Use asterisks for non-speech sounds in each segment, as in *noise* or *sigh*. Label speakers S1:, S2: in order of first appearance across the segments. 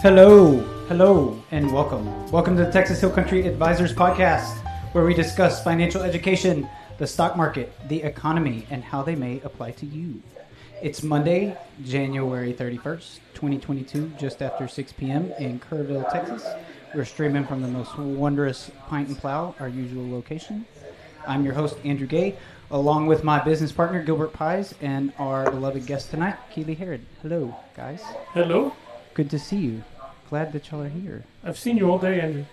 S1: Hello, hello, and welcome. Welcome to the Texas Hill Country Advisors Podcast, where we discuss financial education, the stock market, the economy, and how they may apply to you. It's Monday, January 31st, 2022, just after 6 p.m. in Kerrville, Texas. We're streaming from the most wondrous Pint and Plow, our usual location. I'm your host, Andrew Gay, along with my business partner, Gilbert Pies, and our beloved guest tonight, Keely Herod. Hello, guys.
S2: Hello.
S1: Good to see you. Glad that y'all are here.
S2: I've seen you all day, Andrew.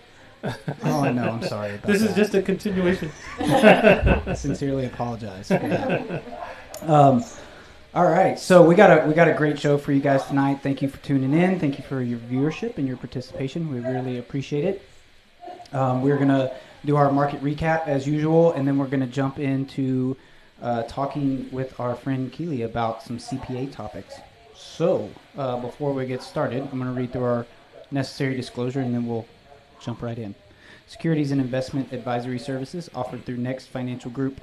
S1: Oh, I know. I'm sorry about
S2: This is
S1: that.
S2: just a continuation.
S1: I sincerely apologize for that. Um, all right, so we got a we got a great show for you guys tonight. Thank you for tuning in. Thank you for your viewership and your participation. We really appreciate it. Um, we're gonna do our market recap as usual, and then we're gonna jump into uh, talking with our friend Keely about some CPA topics. So uh, before we get started, I'm gonna read through our necessary disclosure, and then we'll jump right in. Securities and investment advisory services offered through Next Financial Group.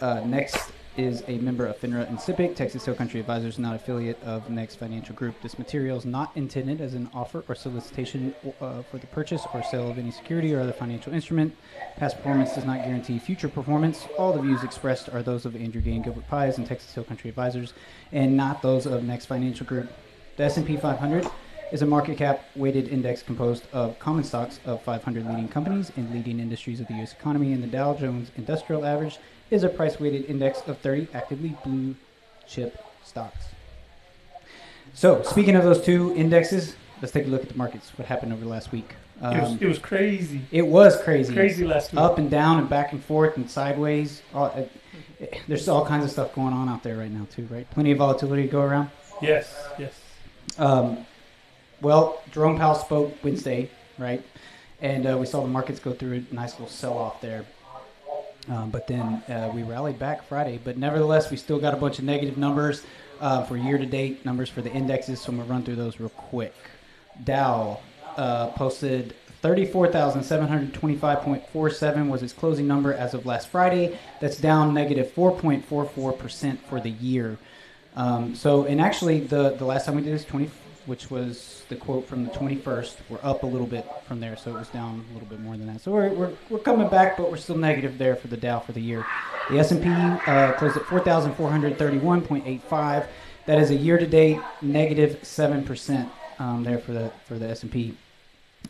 S1: Uh, Next is a member of FINRA and SIPC. Texas Hill Country Advisors not affiliate of Next Financial Group. This material is not intended as an offer or solicitation uh, for the purchase or sale of any security or other financial instrument. Past performance does not guarantee future performance. All the views expressed are those of Andrew Gay and Gilbert Pies and Texas Hill Country Advisors, and not those of Next Financial Group. The S&P 500 is a market cap weighted index composed of common stocks of 500 leading companies in leading industries of the U.S. economy, and the Dow Jones Industrial Average is a price weighted index of 30 actively blue chip stocks. So, speaking of those two indexes, let's take a look at the markets. What happened over the last week?
S2: it, was,
S1: Um,
S2: it was crazy.
S1: it was crazy.
S2: Crazy last week.
S1: Up and down and back and forth and sideways. All, uh, there's all kinds of stuff going on out there right now, too, right? Plenty of volatility to go around.
S2: Yes, yes.
S1: Um, well, Jerome Powell spoke Wednesday, right? And uh, we saw the markets go through a nice little sell off there. Um, but then uh, we rallied back Friday. But nevertheless, we still got a bunch of negative numbers uh, for year to date numbers for the indexes. So I'm going to run through those real quick. Dow uh, posted 34,725.47 was its closing number as of last Friday. That's down negative 4.44% for the year. Um, so, and actually, the, the last time we did this, 20, which was the quote from the 21st, we're up a little bit from there, so it was down a little bit more than that. So we're, we're, we're coming back, but we're still negative there for the Dow for the year. The S&P uh, closed at 4,431.85. That is a year-to-date negative 7% um, there for the for the S&P.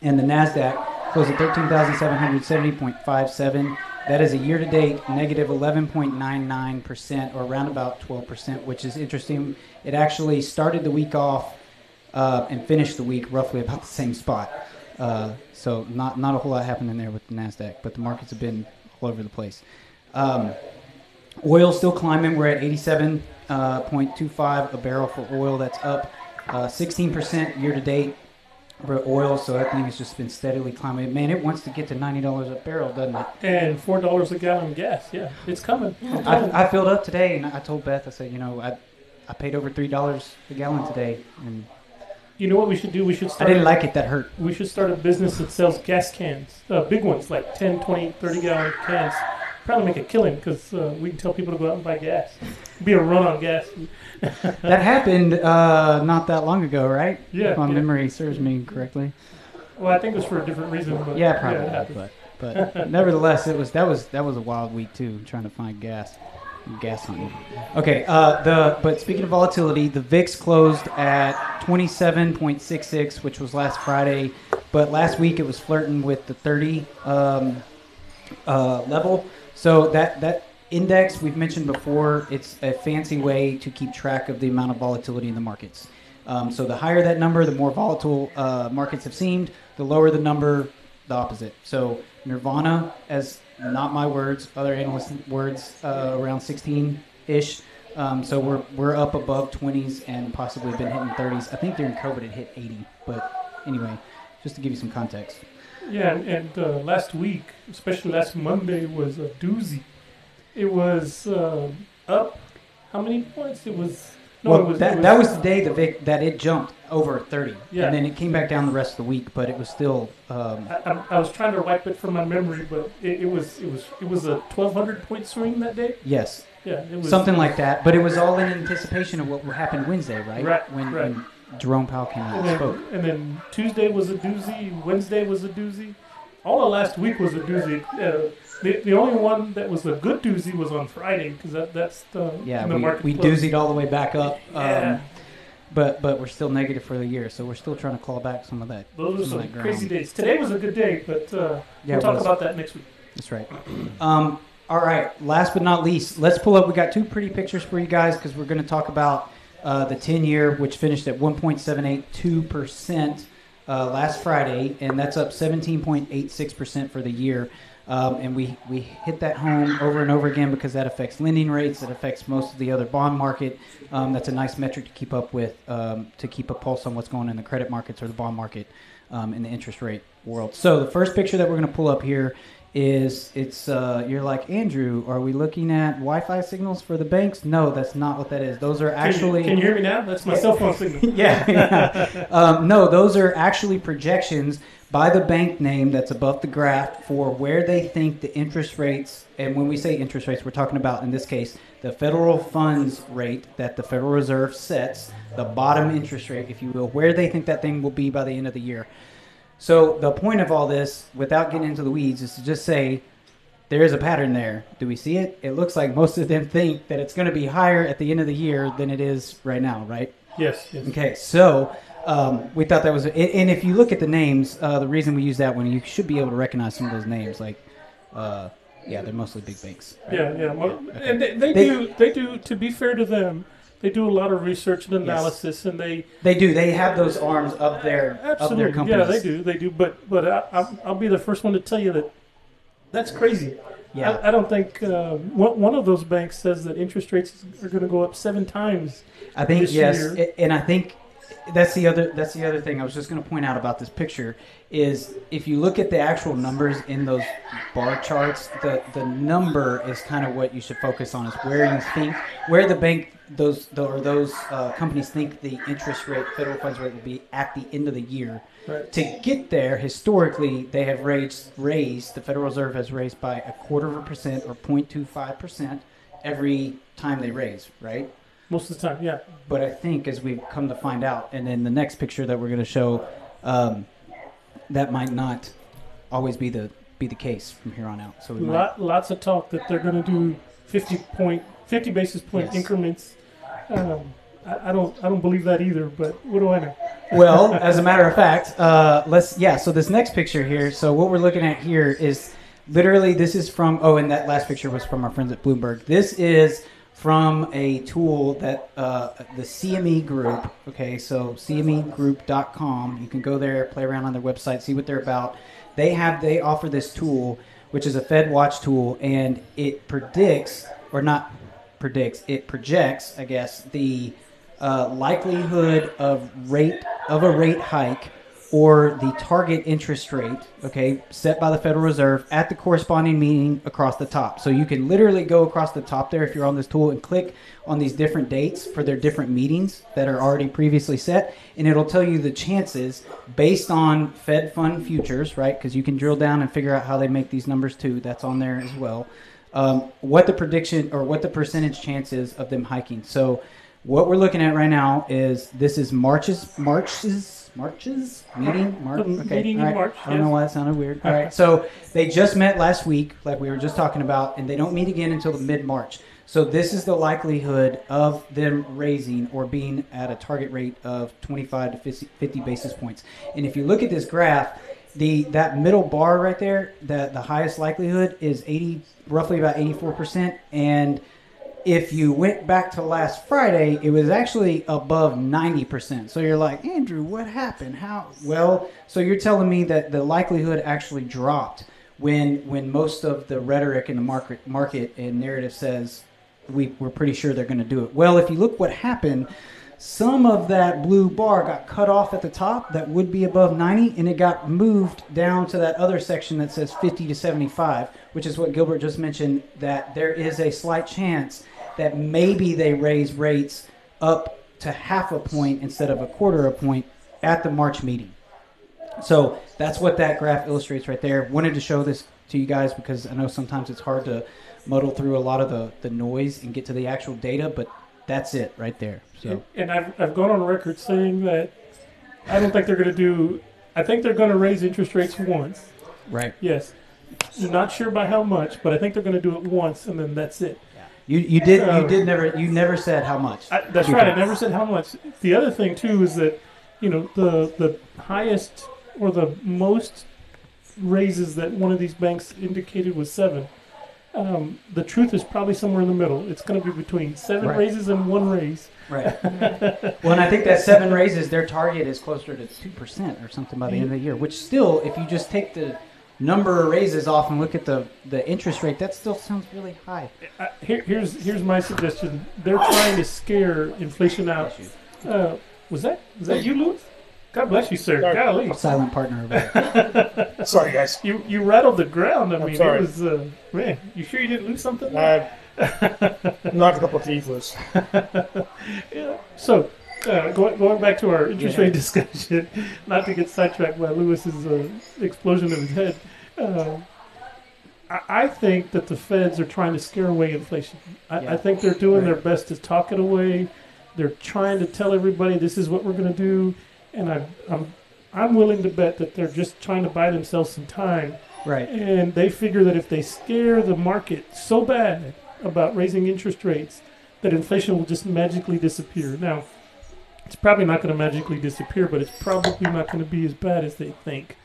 S1: And the Nasdaq closed at 13,770.57. That is a year-to-date negative 11.99%, or around about 12%, which is interesting. It actually started the week off uh, and finished the week roughly about the same spot. Uh, so not not a whole lot happening there with the Nasdaq, but the markets have been all over the place. Um, oil still climbing. We're at 87.25 a barrel for oil. That's up uh, 16% year to date for oil. So that thing has just been steadily climbing. Man, it wants to get to $90 a barrel, doesn't it?
S2: And four dollars a gallon gas. Yeah, it's coming. I'm.
S1: I, I filled up today, and I told Beth, I said, you know, I I paid over three dollars a gallon today, and
S2: you know what we should do? We should start.
S1: I didn't like it. That hurt.
S2: We should start a business that sells gas cans, uh, big ones like 10, 20, 30 gallon cans. Probably make a killing because uh, we can tell people to go out and buy gas. Be a run on gas. *laughs*
S1: That happened uh, not that long ago, right?
S2: Yeah,
S1: If my
S2: yeah.
S1: memory serves me correctly.
S2: Well, I think it was for a different reason. But
S1: Yeah, probably.
S2: happened.
S1: but but *laughs* nevertheless, it was that was that was a wild week too, trying to find gas, gas hunting. Okay, uh, the but speaking of volatility, the VIX closed at twenty seven point six six, which was last Friday, but last week it was flirting with the thirty um, uh, level. So that that index we've mentioned before, it's a fancy way to keep track of the amount of volatility in the markets. Um, so the higher that number, the more volatile uh, markets have seemed. The lower the number, the opposite. So Nirvana, as not my words, other analysts' words, uh, around 16 ish. Um, so we're we're up above 20s and possibly been hitting 30s. I think during COVID it hit 80. But anyway, just to give you some context.
S2: Yeah, and, and uh, last week, especially last Monday, was a doozy. It was uh, up. How many points? It was. No,
S1: well,
S2: it was,
S1: that,
S2: it
S1: that was the day that Vic, that it jumped over 30,
S2: Yeah.
S1: and then it came back down the rest of the week, but it was still. Um,
S2: I, I, I was trying to wipe it from my memory, but it, it was it was it was a 1,200 point swing that day.
S1: yes,
S2: Yeah, it was
S1: something like that. But it was all in anticipation of what happened Wednesday, right?
S2: Right,
S1: When,
S2: right.
S1: when Jerome Powell came out
S2: And
S1: and
S2: then,
S1: spoke.
S2: and then Tuesday was a doozy. Wednesday was a doozy. All of last week was a doozy. Uh, the, the only one that was a good doozy was on Friday because that, that's the
S1: Yeah,
S2: the
S1: we,
S2: market
S1: we doozied all the way back up. Um,
S2: Yeah.
S1: But but we're still negative for the year, so we're still trying to claw back some of that.
S2: Those are
S1: some
S2: some
S1: that
S2: crazy days. Today was a good day, but uh,
S1: Yeah,
S2: we'll talk about that next week.
S1: That's right. Um, all right. Last but not least, let's pull up. We got two pretty pictures for you guys because we're going to talk about uh, the 10 year, which finished at 1.782 percent uh, last Friday, and that's up 17.86 percent for the year. Um, and we, we hit that home over and over again because that affects lending rates. that affects most of the other bond market. Um, that's a nice metric to keep up with um, to keep a pulse on what's going on in the credit markets or the bond market um, in the interest rate world. So the first picture that we're going to pull up here is it's uh, you're like Andrew. Are we looking at Wi-Fi signals for the banks? No, that's not what that is. Those are
S2: Can you-
S1: actually
S2: Can you, hear me now? That's my
S1: Yeah.
S2: cell phone signal. *laughs*
S1: yeah. yeah. Um, no, those are actually projections by the bank name that's above the graph for where they think the interest rates, and when we say interest rates, we're talking about, in this case, the federal funds rate that the Federal Reserve sets, the bottom interest rate, if you will, where they think that thing will be by the end of the year. So the point of all this, without getting into the weeds, is to just say there is a pattern there. Do we see it? It looks like most of them think that it's going to be higher at the end of the year than it is right now, right?
S2: Yes, yes.
S1: Okay, so um, we thought that was, and- if you look at the names, uh, the reason we use that one, you should be able to recognize some of those names. Like, uh, yeah, they're mostly big banks. right?
S2: Yeah, yeah. Well,
S1: Okay.
S2: And they, they,
S1: They-
S2: do. They do. To be fair to them, they do a lot of research and analysis, and they
S1: They do. They have those arms of their of
S2: absolutely.
S1: their companies.
S2: Yeah, they do. They do. But but I, I'll, I'll be the first one to tell you that that's crazy.
S1: Yeah,
S2: I, I don't think uh, one, one of those banks says that interest rates are going to go up seven times.
S1: I think yes,
S2: year.
S1: and I think that's the other that's the other thing I was just going to point out about this picture is if you look at the actual numbers in those bar charts, the the number is kind of what you should focus on is where you think where the bank those or those uh, companies think the interest rate federal funds rate will be at the end of the year.
S2: Right.
S1: To get there, historically, they have raised raised the Federal Reserve has raised by a quarter of a percent or 0.25 percent every time they raise, right?
S2: Most of the time, yeah.
S1: But I think as we've come to find out, and in the next picture that we're going to show, um, that might not always be the be the case from here on out. So we might,
S2: lots of talk that they're going to do fifty point, fifty basis point
S1: Yes.
S2: increments. Um, I, I don't, I don't believe that either. But what do I know? *laughs*
S1: well, as a matter of fact, uh, let's yeah. So this next picture here. So what we're looking at here is literally this is from. Oh, and that last picture was from our friends at Bloomberg. This is from a tool that uh, the CME Group. Okay, so CMEGroup.com. You can go there, play around on their website, see what they're about. They have they offer this tool, which is a Fed Watch tool, and it predicts or not predicts. It projects, I guess, the uh, likelihood of rate of a rate hike or the target interest rate, okay, set by the Federal Reserve at the corresponding meeting across the top. So you can literally go across the top there if you're on this tool and click on these different dates for their different meetings that are already previously set, and it'll tell you the chances based on Fed fund futures, right? Because you can drill down and figure out how they make these numbers too. That's on there as well. Um, what the prediction or what the percentage chance is of them hiking. So what we're looking at right now is this is March's March's March's meeting March okay
S2: meeting in. March,
S1: I don't know why that sounded weird. All right, so they just met last week, like we were just talking about, and they don't meet again until the mid March. So this is the likelihood of them raising or being at a target rate of 25 to 50 50 basis points. And if you look at this graph, the that middle bar right there, the the highest likelihood is 80, roughly about 84 percent, and if you went back to last Friday, it was actually above 90%. So you're like, Andrew, what happened? How? Well, so you're telling me that the likelihood actually dropped when when most of the rhetoric in the market market and narrative says we, we're pretty sure they're going to do it. Well, if you look what happened, some of that blue bar got cut off at the top that would be above 90 and it got moved down to that other section that says 50 to 75 which is what gilbert just mentioned that there is a slight chance that maybe they raise rates up to half a point instead of a quarter a point at the march meeting. So that's what that graph illustrates right there. Wanted to show this to you guys because i know sometimes it's hard to muddle through a lot of the, the noise and get to the actual data but That's it right there. So
S2: And I've, I've gone on record saying that I don't think they're going to do. I think they're going to raise interest rates once.
S1: right.
S2: Yes. Not sure by how much, but I think they're going to do it once, and then that's it.
S1: You you did you did never you never said how much.
S2: I, that's right. I never said how much. The other thing too is that you know the the highest or the most raises that one of these banks indicated was seven. Um, the truth is probably somewhere in the middle. It's going to be between seven
S1: Right.
S2: raises and one raise.
S1: Right. *laughs* well, and I think that seven raises, their target is closer to two percent or something by the end of the year. Which still, if you just take the number of raises off and look at the the interest rate, that still sounds really high.
S2: Uh, here, here's here's my suggestion. They're trying to scare inflation out. Uh, was that was that you, Louis? God bless you, sir.
S3: Sorry.
S2: Golly,
S1: Silent partner. Of ours. *laughs*
S3: Sorry, guys.
S2: you you rattled the ground. I
S3: I'm
S2: mean,
S3: sorry.
S2: it was uh, man. You sure you didn't lose something?
S3: I *laughs* knocked a couple of teeth loose. *laughs*
S2: Yeah. So, uh, going, going back to our interest
S1: Yeah.
S2: rate discussion, not to get sidetracked by Lewis's uh, explosion of his head, uh, I, I think that the feds are trying to scare away inflation. I,
S1: Yeah.
S2: I think they're doing
S1: Right.
S2: their best to talk it away. They're trying to tell everybody this is what we're going to do, and I, I'm I'm willing to bet that they're just trying to buy themselves some time
S1: right.
S2: and they figure that if they scare the market so bad about raising interest rates, that inflation will just magically disappear. Now, it's probably not going to magically disappear, but it's probably not going to be as bad as they think.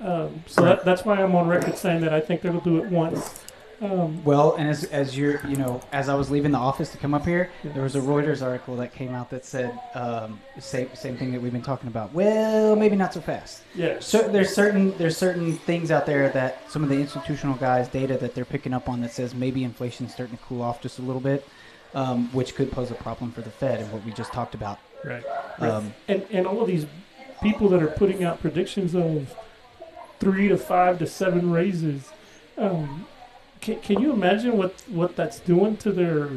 S2: Um, so that, that's why I'm on record saying that I think they'll do it once. Um,
S1: Well, and as as you're, you know, as I was leaving the office to come up here, there was a Reuters article that came out that said um, same same thing that we've been talking about. Well, maybe not so fast.
S2: yeah,
S1: So there's certain there's certain things out there that some of the institutional guys data that they're picking up on that says maybe inflation's starting to cool off just a little bit, um, which could pose a problem for the Fed and what we just talked about.
S2: right.
S1: Um,
S2: And, and all of these people that are putting out predictions of three to five to seven raises, um, can, can you imagine what, what that's doing to their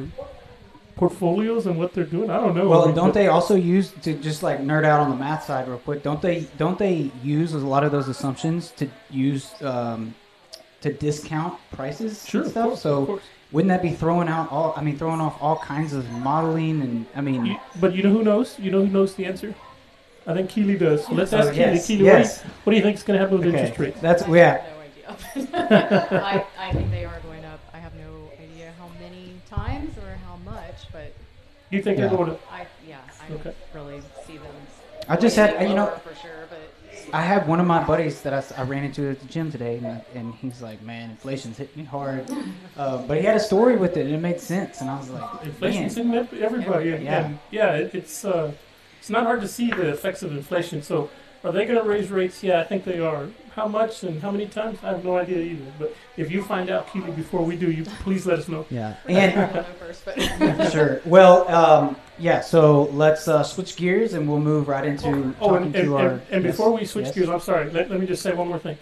S2: portfolios and what they're doing? I don't know.
S1: well,
S2: I
S1: and
S2: mean,
S1: don't they also use to just like nerd out on the math side real quick? Don't they don't they use a lot of those assumptions to use um, to discount prices
S2: Sure,
S1: and
S2: of
S1: stuff?
S2: course,
S1: so
S2: of course.
S1: wouldn't that be throwing out all? I mean, throwing off all kinds of modeling and I mean,
S2: You- but you know who knows? You know who knows the answer? I think Keely does. So let's
S1: Oh,
S2: ask
S1: yes,
S2: Keely. Keely,
S1: yes.
S2: what, do you, what do you think is going to happen with
S1: okay,
S2: interest rates?
S1: that's
S4: I
S1: yeah.
S4: have no idea. *laughs* I, I think they are
S2: You think
S1: Yeah.
S2: they're going to?
S4: I yeah, I don't
S2: Okay.
S4: really see them.
S1: I just had you know
S4: for sure, but
S1: I had one of my buddies that I, s- I ran into at the gym today, and, and he's like, "Man, inflation's hit me hard," *laughs* uh, but he had a story with it, and it made sense, and I was like,
S2: Inflation's
S1: "Man,
S2: in ev- everybody, and
S1: Yeah.
S2: and, yeah, it, it's uh, it's not hard to see the effects of inflation. So, are they going to raise rates? Yeah, I think they are. How much and how many times? I have no idea either. But if you find out, Keely, before we do, you please let us know.
S1: yeah." And
S4: first. *laughs*
S1: Sure. Well, um, yeah. So let's uh, switch gears, and we'll move right into
S2: Oh,
S1: talking
S2: and,
S1: to
S2: and,
S1: our.
S2: and, and
S1: yes,
S2: before we switch
S1: yes.
S2: gears, I'm sorry. Let, let me just say one more thing,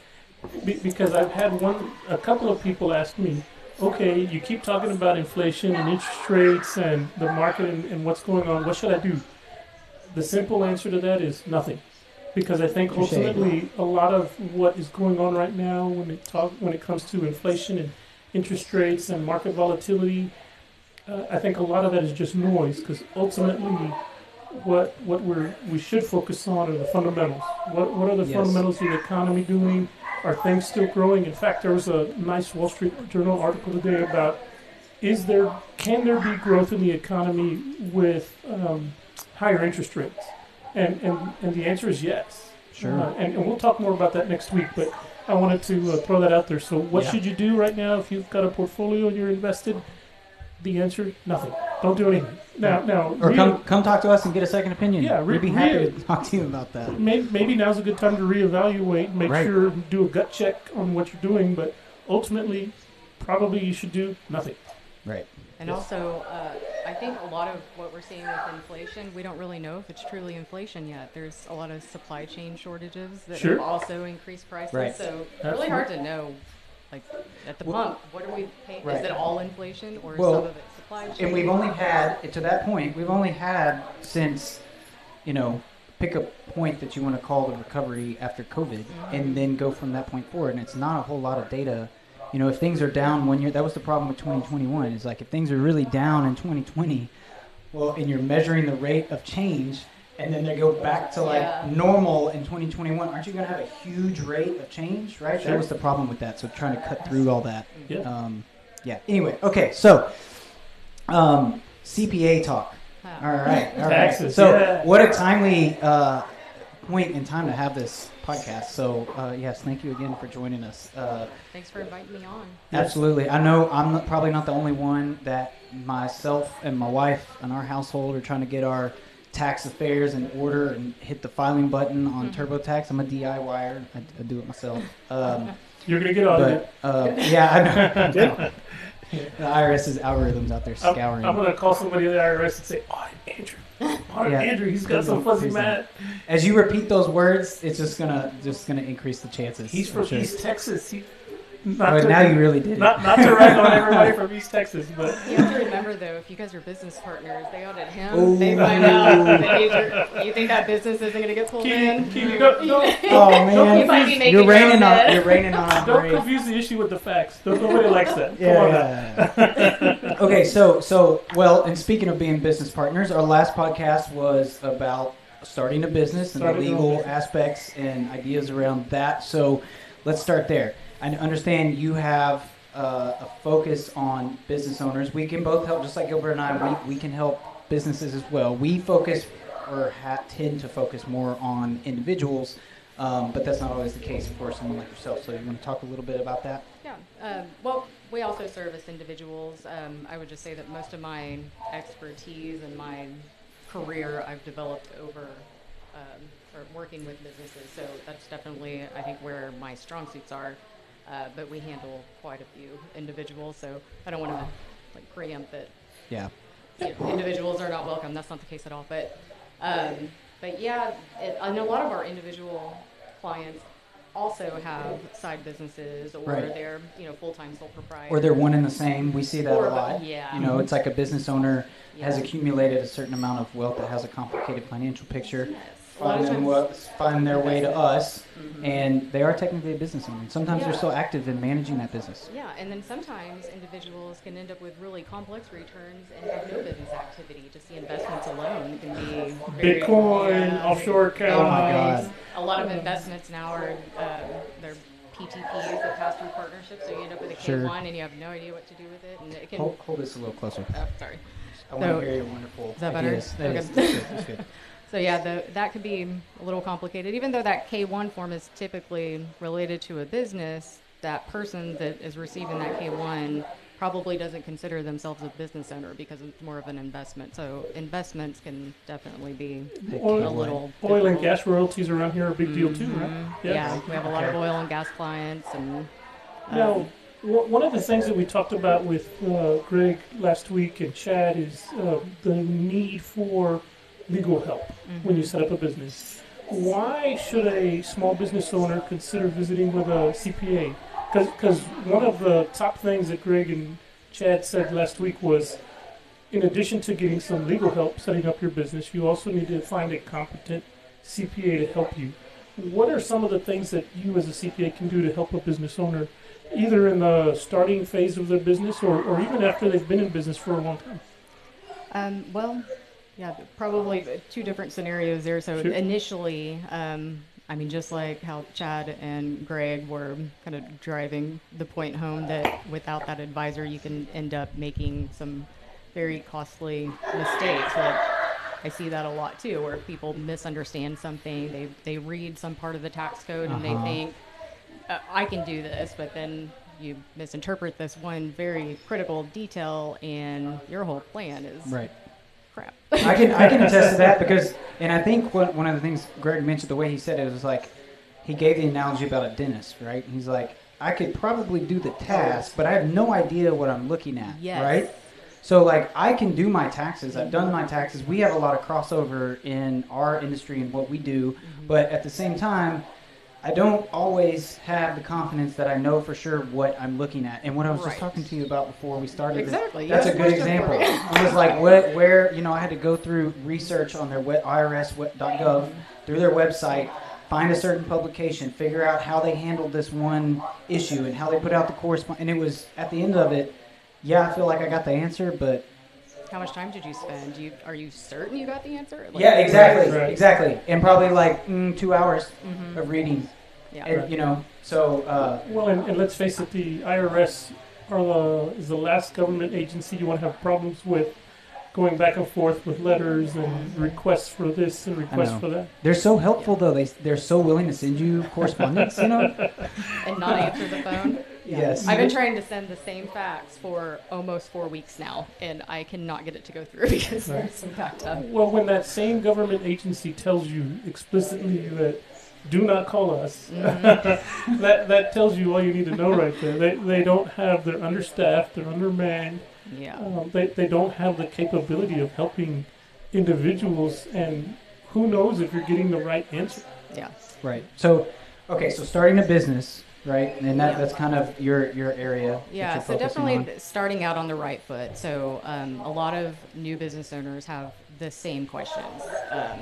S2: Be, because I've had one, a couple of people ask me, okay, you keep talking about inflation and interest rates and the market and, and what's going on. What should I do? The simple answer to that is nothing, because I think ultimately a lot of what is going on right now when it talk when it comes to inflation and interest rates and market volatility, uh, I think a lot of that is just noise. Because ultimately, what what we're we should focus on are the fundamentals. What what are the
S1: Yes.
S2: fundamentals of the economy doing? Are things still growing? In fact, there was a nice Wall Street Journal article today about is there can there be growth in the economy with um, higher interest rates? And and and the answer is yes.
S1: Sure.
S2: Uh, and, and we'll talk more about that next week. But I wanted to uh, throw that out there. So what
S1: Yeah.
S2: should you do right now if you've got a portfolio and you're invested? The answer: nothing. Don't do anything. Now, now,
S1: Or
S2: real-
S1: come come talk to us and get a second opinion.
S2: Yeah, re-
S1: we'd be happy
S2: real-
S1: to talk to you about that.
S2: Maybe, maybe now's a good time to reevaluate, make
S1: Right.
S2: sure, do a gut check on what you're doing, but ultimately, probably you should do nothing.
S1: Right.
S4: and
S2: Yes.
S4: also, uh, I think a lot of what we're seeing with inflation, we don't really know if it's truly inflation yet. There's a lot of supply chain shortages that
S2: Sure.
S4: have also increased prices.
S1: Right.
S4: So
S2: Absolutely.
S4: really hard to know. Like at the
S1: Well-
S4: pump, what are we paying?
S1: Right.
S4: Is it all inflation or is
S1: Well,
S4: some of it supply chain?
S1: And we've only had to that point. We've only had since, you know, pick a point that you want to call the recovery after COVID, mm-hmm. and then go from that point forward. And it's not a whole lot of data. You know, if things are down one year, that was the problem with 2021. Is like if things are really down in 2020, Well, and you're measuring the rate of change, and then they go back to like
S4: Yeah.
S1: normal in 2021. Aren't you going to have a huge rate of change, right?
S2: Sure.
S1: That was the problem with that. So trying to cut through all that.
S2: Yeah.
S1: Um, yeah. Anyway, okay. So um, CPA talk. All right. All right.
S2: Taxes,
S1: So
S2: yeah.
S1: what a timely uh, point in time to have this podcast. So uh, yes, thank you again for joining us. Uh,
S4: Thanks for inviting me on.
S1: Absolutely. I know I'm not, probably not the only one that myself and my wife and our household are trying to get our tax affairs in order and hit the filing button on
S4: Mhm.
S1: TurboTax. I'm a DIYer. I, I do it myself. Um,
S2: You're gonna get audited.
S1: but uh, yeah, I know. *laughs* the IRS's algorithms out there
S2: I'm,
S1: scouring.
S2: I'm gonna call somebody at the IRS and say, "Audit Andrew, audit
S1: Yeah.
S2: Andrew. He's got some fuzzy mat.
S1: As you repeat those words, it's just gonna just gonna increase the chances.
S2: He's from
S1: sure.
S2: East Texas. He, not
S1: But
S2: to,
S1: now you really did
S2: not not to rag on everybody from East Texas, but
S4: You have to remember though, if you guys are business partners, they audit him.
S1: Ooh.
S4: They find out that he's your, you think that business isn't going to get pulled in.
S2: Keep, keep, *laughs* don't, don't,
S1: Oh man,
S4: You might be making
S1: you're raining on
S4: bed.
S1: you're raining on our
S2: don't
S1: parade.
S2: confuse the issue with the facts. Don't- Nobody *laughs* likes that. Come
S1: Yeah.
S2: on
S1: yeah, yeah. okay, so so well, and speaking of being business partners, our last podcast was about starting a business and
S2: Starting
S1: the legal aspects and ideas around that. So let's start there. I understand you have uh, a focus on business owners. We can both help, just like Gilbert and I. We, we can help businesses as well. We focus or ha- tend to focus more on individuals. Um, but that's not always the case for someone like yourself. So you want to talk a little bit about that?
S4: Yeah. Um, well, we also service individuals. Um, I would just say that most of my expertise and my career I've developed over um, or working with businesses. So that's definitely, I think, where my strong suits are. Uh, but we handle quite a few individuals, so I don't want to like preempt that
S1: Yeah.
S4: you know, individuals are not welcome. That's not the case at all. But, um, but yeah, it, and a lot of our individual clients also have side businesses, or
S1: Right.
S4: they're you know full time sole proprietors,
S1: Or they're one and the same. We see that
S4: Or
S1: a lot.
S4: yeah.
S1: You know, it's like a business owner has accumulated a certain amount of wealth that has a complicated financial picture.
S4: Yes. A lot of
S1: Find, them,
S4: times-
S1: find their way to us,
S4: Mhm.
S1: and they are technically a business owner. And sometimes they're
S4: Yeah.
S1: so active in managing that business.
S4: Yeah, and then sometimes individuals can end up with really complex returns and have no business activity. Just the investments alone can be very,
S2: Bitcoin,
S4: yeah,
S2: offshore
S4: very-
S1: Oh my
S2: accounts.
S1: God.
S4: A lot of investments now are um, they're PTPs the pass through partnerships, so you end up with a
S1: Sure.
S4: K1 and you have no idea what to do with it, and it can.
S1: Hold, hold this a little closer.
S4: Oh, sorry.
S1: I want to hear your wonderful
S4: Is that better?
S1: ideas. That
S4: Okay.
S1: is- that's good. That's good. *laughs*
S4: So yeah, the, that could be a little complicated. Even though that K1 form is typically related to a business, that person that is receiving that K1 probably doesn't consider themselves a business owner because it's more of an investment. So investments can definitely be
S1: Hey,
S2: Oil-
S4: a
S1: K1.
S4: little
S2: Oil and gas royalties around here are a big deal too, right?
S4: Mhm.
S2: Yeah.
S4: Yeah. we have a lot of oil and gas clients, and uh,
S2: Now, one of the things that we talked about with uh, Greg last week and Chad is uh, the need for legal help when you set up a business. Why should a small business owner consider visiting with a CPA? Because one of the top things that Greg and Chad said last week was in addition to getting some legal help setting up your business, you also need to find a competent CPA to help you. What are some of the things that you as a CPA can do to help a business owner, either in the starting phase of their business or, or even after they've been in business for a long time?
S4: Um, well, yeah, probably two different scenarios there. So
S2: Sure.
S4: initially, um, I mean, just like how Chad and Greg were kind of driving the point home that without that advisor, you can end up making some very costly mistakes. That I see that a lot too, where people misunderstand something. They they read some part of the tax code and they
S1: Uh-huh.
S4: think uh, I can do this, but then you misinterpret this one very critical detail, and your whole plan is
S1: Right.
S4: Crap.
S1: I can I can *laughs* attest to that because, and I think one one of the things Greg mentioned, the way he said it was like, he gave the analogy about a dentist, right? He's like, I could probably do the task, but I have no idea what I'm looking at,
S4: Yes.
S1: right? So like, I can do my taxes. I've done my taxes. We have a lot of crossover in our industry and what we do,
S4: Mm-hmm.
S1: but at the same time. I don't always have the confidence that I know for sure what I'm looking at. And what I was just talking to you about before we started,
S4: Exactly. You
S1: that's a
S4: a
S1: good example.
S4: for it.
S1: It was like what, where you know I had to go through research on their web, IRS.gov through their website, find a certain publication, figure out how they handled this one issue and how they put out the correspondence. And it was at the end of it, yeah, I feel like I got the answer, but
S4: how much time did you spend? Do you, are you certain you got the answer? Like,
S1: Yeah, exactly,
S2: Right, right.
S1: exactly, and probably like mm, two hours
S4: mhm,
S1: of reading,
S4: yeah.
S1: and you know, so uh,
S2: Well, and, and let's face it, the IRS are the, is the last government agency you want to have problems with, going back and forth with letters and requests for this and requests for that.
S1: they're so helpful though. They they're so willing to send you correspondence, you know. *laughs*
S4: and not answer the phone. *laughs*
S1: Yes.
S4: I've been trying to send the same fax for almost four weeks now, and I cannot get it to go through *laughs* because
S2: Right.
S4: there's some backed up.
S2: Well, when that same government agency tells you explicitly that do not call us,
S4: Mhm. *laughs*
S2: that that tells you all you need to know right there. They they don't have they're understaffed, they're undermanned.
S4: Yeah.
S2: Um, they they don't have the capability of helping individuals, and who knows if you're getting the right answer.
S4: Yeah.
S1: Right. So, okay. So starting a business, right, and that
S4: Yeah.
S1: that's kind of your your area.
S4: Yeah, so definitely
S1: on.
S4: starting out on the right foot. So um, a lot of new business owners have the same questions. Um,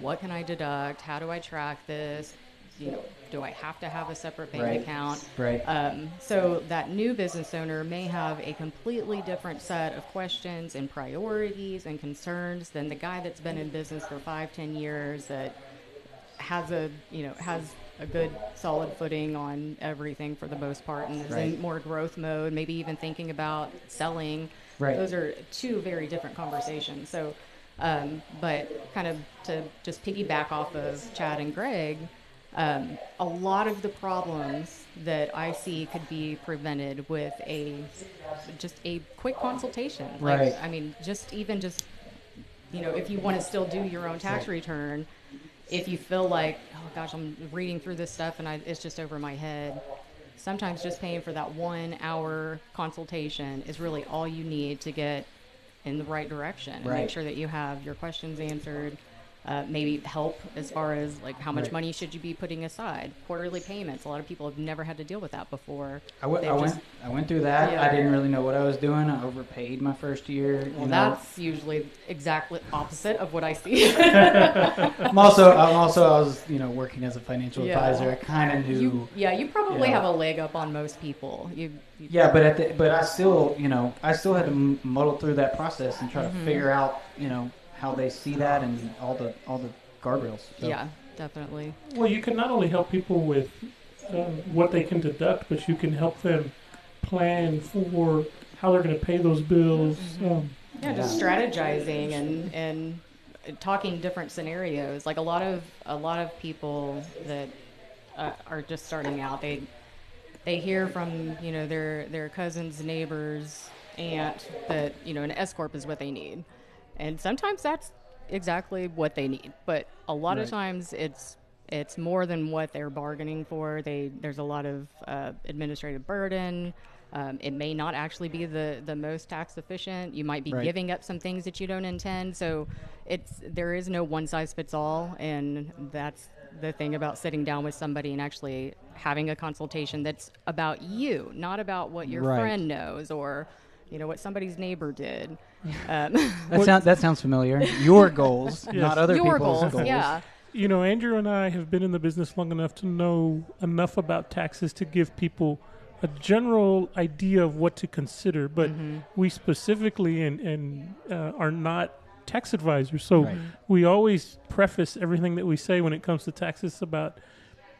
S4: what can I deduct? How do I track this? You know, do I have to have a separate bank
S1: Right.
S4: account?
S1: Right.
S4: Um, so that new business owner may have a completely different set of questions and priorities and concerns than the guy that's been in business for five, ten years that has a you know has a good solid footing on everything for the most part and is
S1: Right.
S4: in more growth mode, maybe even thinking about selling.
S1: Right.
S4: Those are two very different conversations. So, um, but kind of to just piggyback off of Chad and Greg, um, a lot of the problems that I see could be prevented with a just a quick consultation. Like,
S1: Right.
S4: I mean, just even just you know, if you want to still do your own tax return, if you feel like, oh gosh, I'm reading through this stuff and I, it's just over my head, sometimes just paying for that one hour consultation is really all you need to get in the right direction and
S1: Right.
S4: make sure that you have your questions answered. Uh, maybe help as far as like how much
S1: Right.
S4: money should you be putting aside quarterly payments a lot of people have never had to deal with that before
S1: I went. I
S4: just-
S1: went. I went through that.
S4: Yeah.
S1: I didn't really know what I was doing. I overpaid my first year.
S4: well
S1: you know.
S4: that's usually exactly opposite of what i see *laughs*
S1: I'm also. I'm also. I was. You know, working as a financial
S4: Yeah.
S1: advisor. I kind of knew.
S4: you yeah you probably
S1: Yeah.
S4: have a leg up on most people you, you
S1: Yeah, but at the, but I still, you know, I still had to muddle through that process and try
S4: Mhm.
S1: to figure out, you know, how they see that and all the all the guardrails. So,
S4: yeah definitely
S2: Well, you can not only help people with uh, what they can deduct, but you can help them plan for how they're going to pay those bills. Um,
S4: Yeah, just strategizing and and talking different scenarios. Like a lot of a lot of people that uh, are just starting out, they they hear from you know their their cousins, neighbors, aunt that you know an S corp is what they need, and sometimes that's exactly what they need. But a lot
S1: Right.
S4: of times it's it's more than what they're bargaining for. They there's a lot of uh, administrative burden. Um, it may not actually be the, the most tax efficient. You might be
S1: Right.
S4: giving up some things that you don't intend. So it's there is no one size fits all, and that's the thing about sitting down with somebody and actually having a consultation that's about you, not about what your
S1: Right.
S4: friend knows or you know what somebody's neighbor did. Um, *laughs*
S1: that sounds that sounds familiar. Your goals, *laughs*
S2: Yes.
S1: not other
S4: your
S1: people's
S4: goals,
S1: goals.
S4: yeah.
S2: you know, Andrew and I have been in the business long enough to know enough about taxes to give people a general idea of what to consider, but
S4: Mhm.
S2: we specifically and, and uh, are not tax advisors. So
S1: Right.
S2: we always preface everything that we say when it comes to taxes about,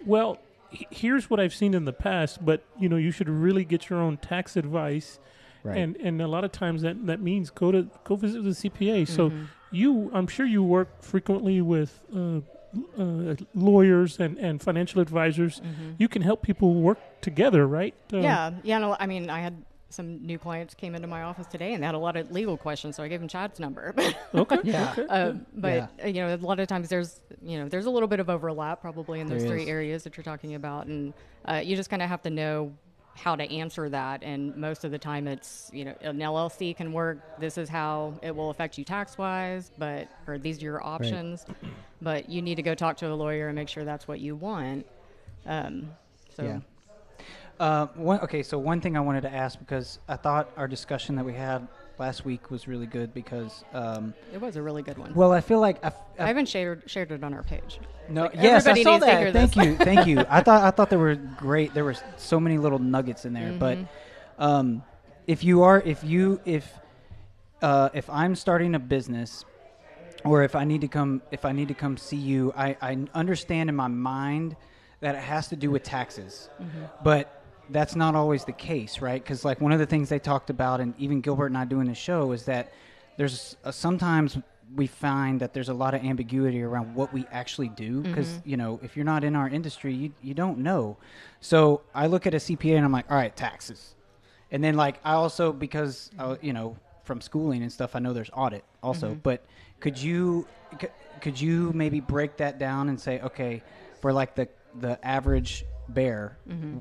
S2: well, here's what I've seen in the past, but you know, you should really get your own tax advice.
S1: Right.
S2: And and a lot of times that, that means go to go visit the CPA. So
S4: Mhm.
S2: you, I'm sure you work frequently with uh, uh, lawyers and, and financial advisors.
S4: Mhm.
S2: You can help people work together, right? Uh,
S4: Yeah, yeah. No, I mean, I had some new clients came into my office today, and they had a lot of legal questions, so I gave them Chad's number. *laughs*
S2: Okay.
S1: Yeah.
S2: okay.
S4: uh, but
S1: Yeah.
S4: uh, you know, a lot of times there's you know there's a little bit of overlap probably in those
S1: There
S4: three
S1: is.
S4: areas that you're talking about, and uh, you just kind of have to know how to answer that. And most of the time, it's you know an LLC can work. This is how it will affect you tax wise, but or these are your options. But you need to go talk to a lawyer and make sure that's what you want. Um, so
S1: Yeah. Uh, one, okay, so one thing I wanted to ask because I thought our discussion that we had last week was really good because, um,
S4: it was a really good one.
S1: well, I feel like I, f- I
S4: haven't shared shared it on our page.
S1: No,
S4: Like,
S1: yes, I saw that. Thank you, thank you. *laughs* I thought I thought there were great. There were so many little nuggets in there. But
S4: Mhm.
S1: um, if you are, if you, if uh, if I'm starting a business, or if I need to come, if I need to come see you, I, I understand in my mind that it has to do with taxes, but that's not always the case, right? Because like one of the things they talked about, and even Gilbert and I doing the show, is that there's uh, sometimes we find that there's a lot of ambiguity around what we actually do because mm-hmm. you know if you're not in our industry you, you don't know. So i look at a cpa and i'm like all right taxes. And then like i also because I, you know from schooling and stuff i know there's audit also mm-hmm. but could you could you maybe break that down and say okay for like the the average bear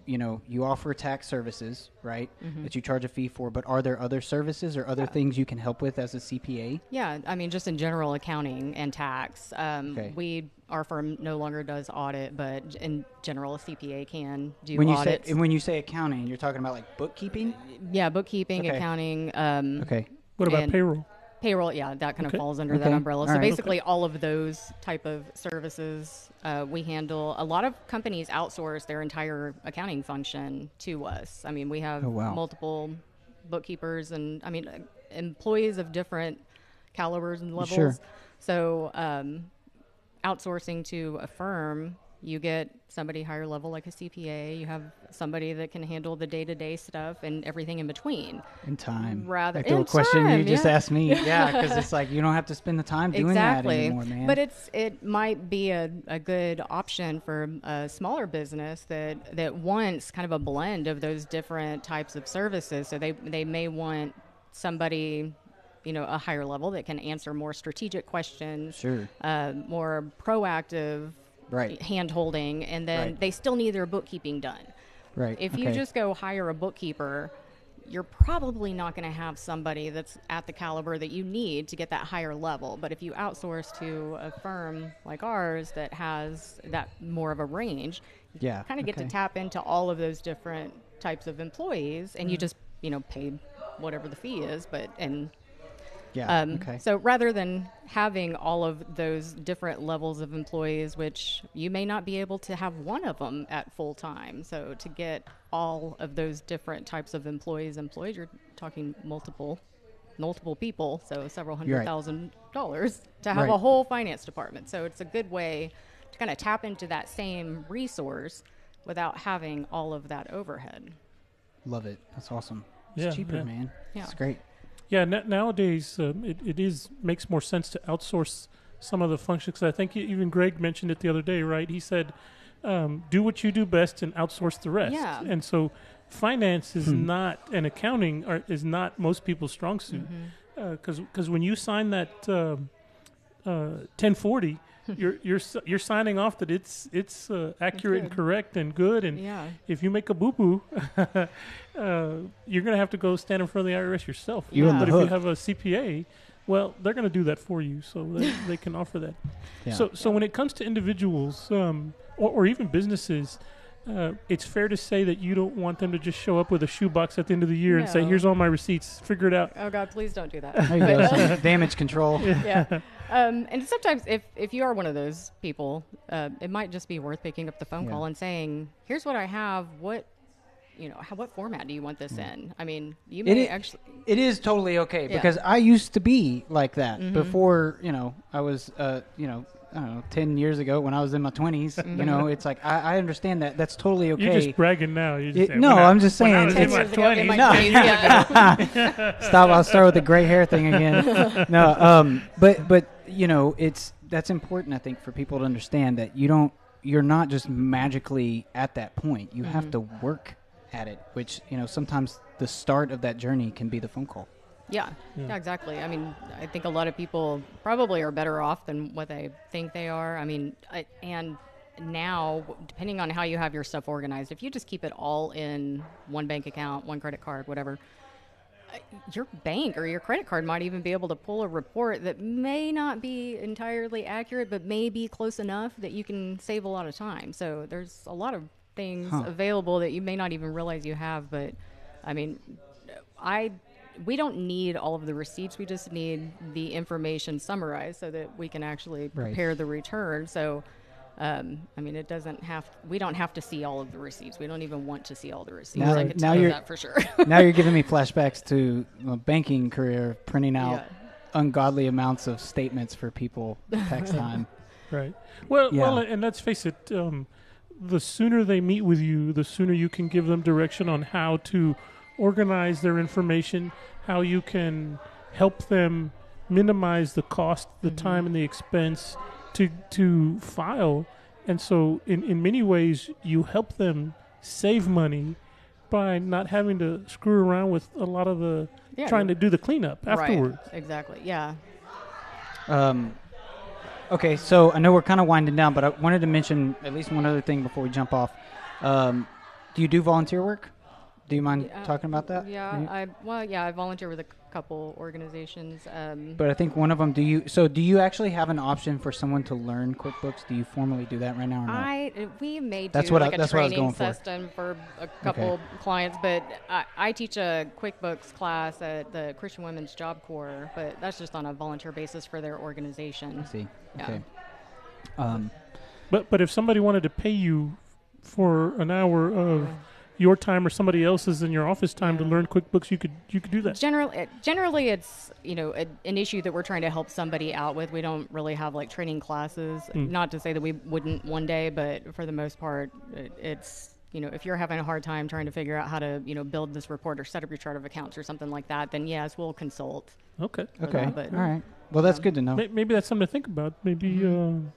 S1: you know you offer tax services right that you charge a fee for but are there other services or other things you can help with as a cpa
S4: Yeah, I mean, just in general, accounting and tax. Um,
S1: Okay.
S4: We our firm no longer does audit, but in general, a CPA can do
S1: when you
S4: audits.
S1: say and when you say accounting you're talking about like bookkeeping
S4: yeah, bookkeeping,
S1: Okay.
S4: accounting. Um,
S1: okay
S2: What about
S4: And-
S2: payroll?
S4: Payroll, yeah, that kind
S2: Okay.
S4: of falls under
S1: Okay.
S4: that umbrella.
S1: All
S4: so
S1: right.
S4: basically, all of those type of services uh, we handle. A lot of companies outsource their entire accounting function to us. I mean, we have
S1: Oh, wow.
S4: multiple bookkeepers and I mean uh, employees of different calibers and levels.
S1: Sure.
S4: So um, outsourcing to a firm, you get somebody higher level like a CPA. You have somebody that can handle the day to day stuff and everything in between.
S1: in time
S4: Rather-
S1: like the
S4: in
S1: question you
S4: time,
S1: just
S4: yeah.
S1: asked me *laughs* yeah because it's like you don't have to spend the time doing
S4: exactly.
S1: that anymore man
S4: But it's it might be a, a good option for a smaller business that that wants kind of a blend of those different types of services. So they they may want somebody, you know, a higher level that can answer more strategic questions,
S1: sure
S4: uh, more proactive
S1: Right.
S4: hand holding, and then
S1: Right.
S4: they still need their bookkeeping done.
S1: right
S4: If you just go hire a bookkeeper, you're probably not going to have somebody that's at the caliber that you need to get that higher level. But if you outsource to a firm like ours that has that more of a range, you
S1: Yeah,
S4: kind of get
S1: okay.
S4: to tap into all of those different types of employees, and
S1: Mm-hmm.
S4: you just you know pay whatever the fee is, but and
S1: yeah
S4: um,
S1: okay
S4: So rather than having all of those different levels of employees, which you may not be able to have one of them at full time, so to get all of those different types of employees employed, you're talking multiple, multiple people, so several
S1: You're
S4: hundred
S1: right.
S4: thousand dollars to have a whole finance department. So it's a good way to kind of tap into that same resource without having all of that overhead.
S1: love it that's awesome it's
S2: Yeah,
S1: cheaper
S2: yeah.
S1: man
S4: Yeah.
S1: it's great
S2: Yeah, na- nowadays um, it, it is makes more sense to outsource some of the functions. 'cause I think even Greg mentioned it the other day, right? He said, um, "Do what you do best and outsource the rest."
S4: Yeah.
S2: And so, finance is
S1: Hmm.
S2: not and accounting are, is not most people's strong suit because because when you sign that um, uh, 1040. *laughs* You're you're you're signing off that it's it's uh, accurate and correct and good and
S4: Yeah.
S2: if you make a boo boo, *laughs* uh, you're going to have to go stand in front of the IRS yourself.
S1: You're
S4: Yeah.
S1: the
S2: But if you have a CPA, well, they're going to do that for you, so they, *laughs* they can offer that.
S1: yeah.
S2: So, so when it comes to individuals um, or, or even businesses, uh, it's fair to say that you don't want them to just show up with a shoebox at the end of the year and say, "Here's all my receipts. Figure it out."
S4: Oh God, please don't do that.
S1: there you go damage control
S4: yeah. Um, and sometimes, if if you are one of those people, uh, it might just be worth picking up the phone
S1: Yeah.
S4: call and saying, "Here's what I have. What, you know, how, what format do you want this in?" I mean, you may
S1: i-
S4: actually.
S1: it is totally okay
S4: Yeah.
S1: because I used to be like that
S4: Mhm.
S1: before. You know, I was, uh, you know, I don't know, ten years ago when I was in my 20s You know, it's like I, I understand that. That's totally okay.
S2: You're just bragging now. You're just
S1: It-
S2: saying,
S1: no,
S2: when I-
S1: I'm just
S2: when I
S1: saying
S2: was
S1: it's-
S2: in my
S4: 10 ago, in my
S2: 20s.
S1: No. Stop! I'll start with the gray hair thing again. no, um, but but you know, it's that's important. I think for people to understand that you don't, you're not just magically at that point. You have
S4: Mhm.
S1: to work at it, which you know sometimes the start of that journey can be the phone call.
S4: Yeah,
S2: Yeah.
S4: yeah, exactly. I mean, I think a lot of people probably are better off than what they think they are. I mean, I, and now, depending on how you have your stuff organized, if you just keep it all in one bank account, one credit card, whatever, your bank or your credit card might even be able to pull a report that may not be entirely accurate, but may be close enough that you can save a lot of time. So there's a lot of things
S1: Huh.
S4: available that you may not even realize you have. But I mean, I we don't need all of the receipts. We just need the information summarized so that we can actually
S1: Right.
S4: prepare the return. So Um, I mean, it doesn't have. We don't have to see all of the receipts. We don't even want to see all the receipts.
S1: Now-
S4: I can
S1: now
S4: tell you
S1: you're-
S4: that for sure. *laughs*
S1: now you're giving me *laughs* flashbacks to a banking career, printing out
S4: Yeah.
S1: ungodly amounts of statements for people tax *laughs* time.
S2: Right. Well,
S1: Yeah.
S2: well, and let's face it. Um, the sooner they meet with you, the sooner you can give them direction on how to organize their information, how you can help them minimize the cost, the
S4: Mhm.
S2: time, and the expense to to file. And so, in in many ways, you help them save money by not having to screw around with a lot of the
S4: Yeah,
S2: trying to do the cleanup
S4: right.
S2: afterwards.
S4: Exactly. Yeah.
S1: Um, okay, so I know we're kind of winding down, but I wanted to mention at least one other thing before we jump off. Um, do you do volunteer work? Do you mind
S4: Yeah,
S1: talking about that?
S4: Yeah. I well, yeah. I volunteer with a couple organizations. Um,
S1: But I think one of them. Do you? So do you actually have an option for someone to learn QuickBooks? Do you formally do that right now or not?
S4: I uh, we may do
S1: That's what I-
S4: like a
S1: that's what I was
S4: training
S1: going for.
S4: system for a couple clients, but I, I teach a QuickBooks class at the Christian Women's Job Corps, but that's just on a volunteer basis for their organization.
S1: I see.
S4: Yeah.
S1: Okay. Um,
S2: But but if somebody wanted to pay you for an hour of your time or somebody else's in your office time to learn QuickBooks, you could you could do that.
S4: Generally, generally, it's you know a, an issue that we're trying to help somebody out with. We don't really have like training classes.
S2: Mm.
S4: Not to say that we wouldn't one day, but for the most part, it, it's you know if you're having a hard time trying to figure out how to you know build this report or set up your chart of accounts or something like that, then yes, we'll consult.
S2: Okay.
S1: okay.
S4: that, but
S1: All right. Well, that's
S4: um,
S1: good to know.
S2: Maybe that's something to think about. Maybe
S4: Mm-hmm.
S2: uh,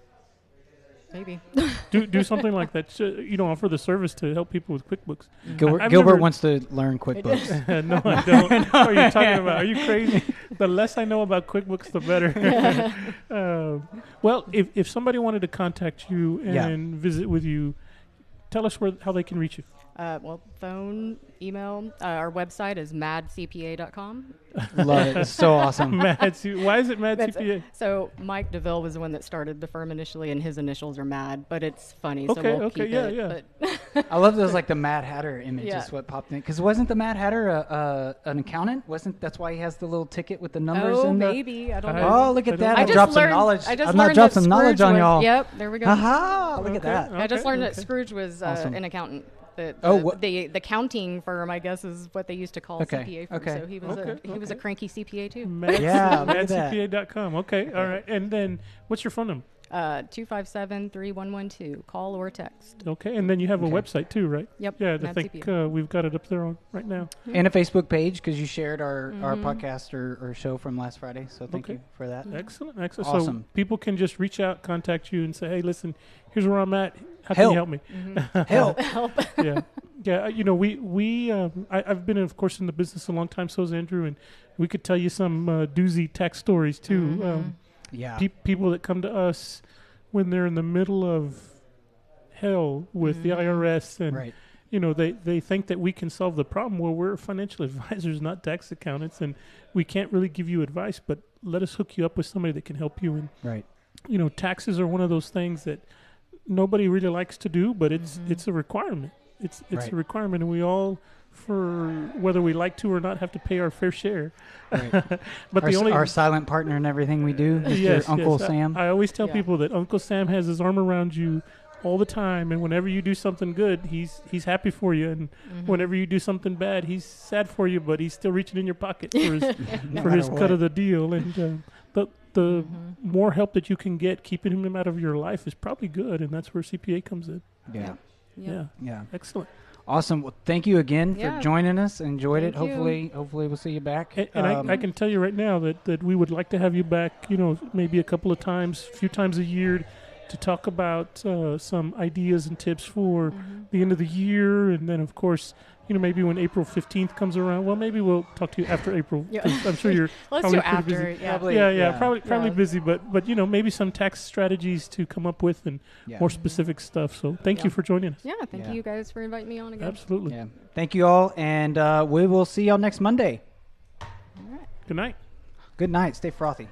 S4: maybe. *laughs*
S2: do do something like that. Sh- You know, offer the service to help people with QuickBooks.
S1: Gilbert,
S2: I've
S1: Gilbert
S2: never-
S1: wants to learn *laughs* QuickBooks. *laughs*
S2: no, I don't. what are you talking about? Are you crazy? The less I know about QuickBooks, the better. uh, well, if if somebody wanted to contact you
S1: Yeah.
S2: and visit with you, tell us where how they can reach you.
S4: Uh, well, phone, email. Uh, our website is madcpa.com.
S1: Love it. It's so awesome. *laughs*
S2: Mad C- Why is it Mad
S4: That's-
S2: CPA?
S4: So Mike DeVille was the one that started the firm initially, and his initials are Mad, but it's funny, so we'll
S2: okay,
S4: keep
S2: yeah,
S4: it.
S2: yeah.
S4: But
S1: I love those like the Mad Hatter image.
S4: Yeah.
S1: Is what popped in because wasn't the Mad Hatter a, a, an accountant? Wasn't that's why he has the little ticket with the numbers?
S4: oh,
S1: in the-
S4: maybe I don't know.
S1: Oh, look
S2: I
S1: at
S2: don't
S1: that! I,
S2: I just
S1: dropped some
S4: learned-
S1: knowledge.
S4: I just
S1: I've
S4: learned
S1: dropped
S4: that
S1: some knowledge
S4: Scrooge
S1: on
S4: was-
S1: y'all.
S4: Yep, there we go.
S1: Aha! Look at
S2: Okay.
S1: that.
S4: I just
S2: Okay,
S4: learned
S2: okay.
S4: that Scrooge was uh,
S1: Awesome.
S4: an accountant. The,
S1: Oh,
S4: the,
S1: what-
S4: the the counting firm, I guess, is what they used to call
S1: Okay,
S4: CPA firm.
S1: okay.
S4: So he was
S2: Okay,
S4: a he was a cranky CPA too.
S2: Mad,
S1: Yeah, look at that.
S2: madcpa.com. Okay, all right. And then what's your phone number?
S4: Uh, two five seven three one one two. Call or text.
S2: Okay, and then you have a website too, right?
S4: Yep.
S2: Yeah, I think uh, we've got it up there on right now.
S1: And a Facebook page because you shared our, our
S4: Mhm.
S1: podcast or, or show from last Friday. So thank
S2: Okay.
S1: you for that.
S2: Excellent, excellent.
S1: Awesome.
S2: So people can just reach out, contact you, and say, "Hey, listen, here's where I'm at. How can
S1: Help.
S2: you help me?"
S4: Mhm. *laughs*
S1: Help.
S4: Help. *laughs*
S2: yeah, yeah. You know, we we um, I, I've been, of course, in the business a long time. So is Andrew, and we could tell you some uh, doozy tax stories too.
S4: Mhm.
S2: Um,
S1: Yeah.
S2: pe- people that come to us when they're in the middle of hell with the
S4: Mhm.
S2: IRS, and
S1: right.
S2: you know they they think that we can solve the problem. Well, we're financial *laughs* advisors, not tax accountants, and we can't really give you advice. But let us hook you up with somebody that can help you. And
S1: Right.
S2: you know, taxes are one of those things that nobody really likes to do, but it's
S4: Mhm.
S2: it's a requirement. It's it's
S1: Right.
S2: a requirement, and we all, for whether we like to or not, have to pay our fair share.
S1: right. *laughs*
S2: But
S1: our,
S2: the only
S1: our silent partner in everything we do, Mr.
S2: Yes,
S1: Uncle
S2: yes.
S1: Sam.
S2: I, always tell
S4: Yeah.
S2: people that Uncle Sam has his arm around you all the time, and whenever you do something good, he's he's happy for you, and
S4: Mhm.
S2: whenever you do something bad, he's sad for you, but he's still reaching in your pocket for his
S1: No *laughs*
S2: for his
S1: matter
S2: cut of the deal. And uh, the the
S4: Mhm.
S2: more help that you can get, keeping him out of your life is probably good, and that's where CPA comes in.
S1: yeah.
S4: Yeah.
S2: Yeah,
S1: Yeah.
S2: excellent.
S1: Awesome. Well, thank you again
S4: Yeah.
S1: for joining us. Enjoyed it.
S4: Thank you.
S1: Hopefully, hopefully we'll see you back.
S2: And, and
S1: Um,
S2: I, I can tell you right now that, that we would like to have you back, you know, maybe a couple of times, a few times a year to talk about uh, some ideas and tips for
S4: Mhm.
S2: the end of the year. And then, of course, you know, maybe when April 15th comes around, well, maybe we'll talk to you after April.
S4: Yeah.
S2: 'cause I'm sure *laughs* you're,
S4: Let's
S2: Probably
S4: do
S2: pretty
S4: after.
S2: busy.
S4: Yeah.
S1: Probably-
S2: yeah, yeah,
S1: yeah.
S2: probably, probably
S4: Yeah.
S2: busy, but, but, you know, maybe some tax strategies to come up with and
S1: yeah.
S2: more specific stuff. So thank you for joining us.
S4: Yeah. Thank
S1: Yeah.
S4: you guys for inviting me on again.
S2: Absolutely.
S1: Yeah. Thank you all, and uh, we will see y'all next Monday.
S4: All right.
S2: Good night.
S1: Good night. Stay frothy.